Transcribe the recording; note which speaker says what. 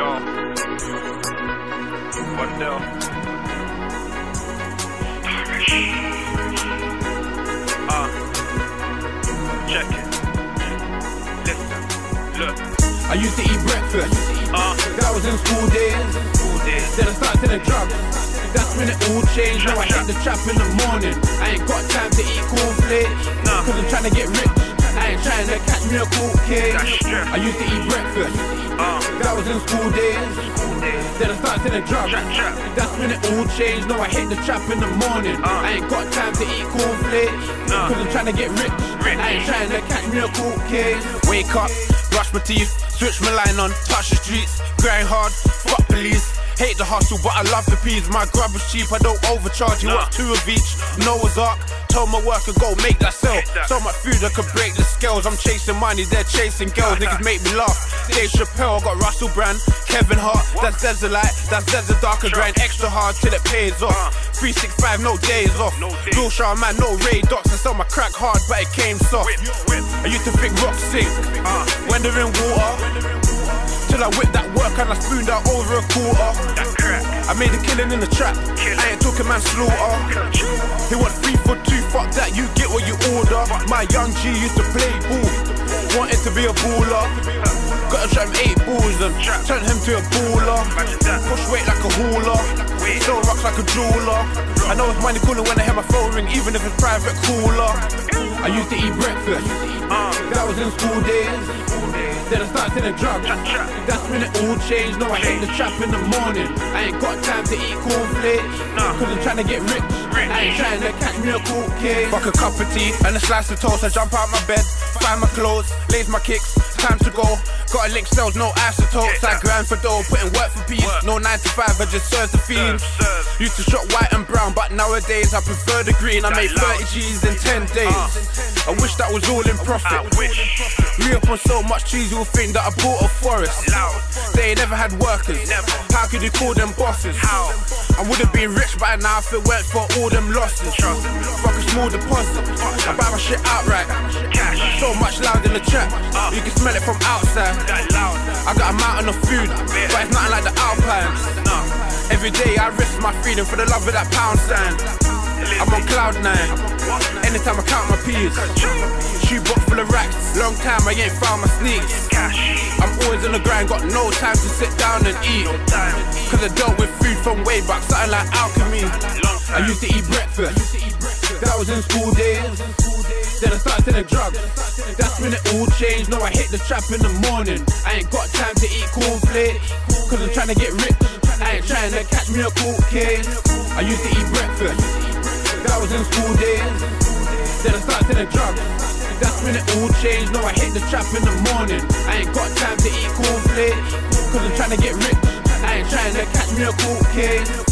Speaker 1: Yo. Nil. Uh. Check it. Listen. Look.
Speaker 2: I used to eat breakfast.
Speaker 1: Uh.
Speaker 2: That was in school days. Then I started selling drugs. That's when it all changed. Now I hit the trap in the morning. I ain't got time to eat cornflakes.
Speaker 1: Nah.
Speaker 2: Cause I'm trying to get rich. I ain't trying to catch me a cool kid. I used to eat breakfast.
Speaker 1: Uh.
Speaker 2: Was in school days. Then I started.
Speaker 1: Trap, trap.
Speaker 2: That's when it all changed. Now I hit the trap in the morning.
Speaker 1: Uh.
Speaker 2: I ain't got time to eat cornflakes. Cause I'm trying to get rich. I ain't trying to catch me a cool kid.
Speaker 3: Wake up, brush my teeth, switch my line on, touch the streets, grind hard. Hate the hustle, but I love the peas. My grub is cheap, I don't overcharge. You
Speaker 1: Nah.
Speaker 3: want two of each. Noah's Ark, told my worker go make that sell.
Speaker 1: That.
Speaker 3: So much food I could break the scales. I'm chasing money, they're chasing girls. Niggas make me laugh. Dave Chappelle, I got Russell Brand, Kevin Hart. That's Zezza Light, that's Zezza Darker grind. Extra hard till it pays off.
Speaker 1: Uh.
Speaker 3: 365, no days off.
Speaker 1: No days.
Speaker 3: Bill Shaw, man, no Ray Dots. I sell my crack hard, but it came soft. I used to think rocks sink
Speaker 1: Uh.
Speaker 3: when they're water. Till I whip that work and I spooned out over a quarter.
Speaker 1: That crack.
Speaker 3: I made a killing in the trap. I ain't talking man slaughter. He want three for two, fuck that, you get what you order. My young G used to play ball, wanted to be a baller. Got to try him eight balls and turn him to a baller. Push weight like a hauler, sell rocks like a jeweler. I know it's money calling when I hear my phone ring, even if it's private cooler.
Speaker 2: I used to eat breakfast. Was in school days. Then I started selling drugs. That's when it all changed. Now I hit the trap in the morning. I ain't got time to eat cornflakes. Cause I'm trying to get rich.
Speaker 1: Rich.
Speaker 2: I ain't trying to catch me a cool kid.
Speaker 3: Fuck a cup of tea and a slice of toast. I jump out my bed, find my clothes, lace my kicks. Time to go. Got a link cells, no isotopes. I grind for dough, putting work for peace. No 9 to 5, I just serve the fiends. Used to shop white and brown, but nowadays I prefer the green. I made
Speaker 1: loud.
Speaker 3: 30 G's in 10 days. I wish that was all in profit. Re up on so much cheese, you'll think that I bought a forest. They never had workers. How could you call them bosses?
Speaker 1: How?
Speaker 3: I would have been rich by now if it weren't for all them losses. Fuck a small deposit. I buy my shit outright.
Speaker 1: Cash.
Speaker 3: So much loud in the trap.
Speaker 1: Uh.
Speaker 3: You can smell it from outside. I got a mountain of food, but it's nothing like the Alpines. Every day I risk my freedom for the love of that pound sign. I'm on cloud nine. Anytime I count my peas. Shoebox full of racks. Long time I ain't found my sneaks. I'm always on the grind, got no time to sit down and eat. Cause I dealt with food from way back, something like alchemy.
Speaker 2: I used to eat breakfast. That was in school days. Then I started selling drugs. That's when it all changed. Now I hit the trap in the morning. I ain't got time to eat cornflakes. Cause I'm trying to get rich. I ain't trying to catch me a cool kid. I used to eat breakfast. That was in school days. Then I started selling drugs. That's when it all changed. Now I hit the trap in the morning. I ain't got time to eat cornflakes. Cause I'm trying to get rich. I ain't trying to catch me a cool kid.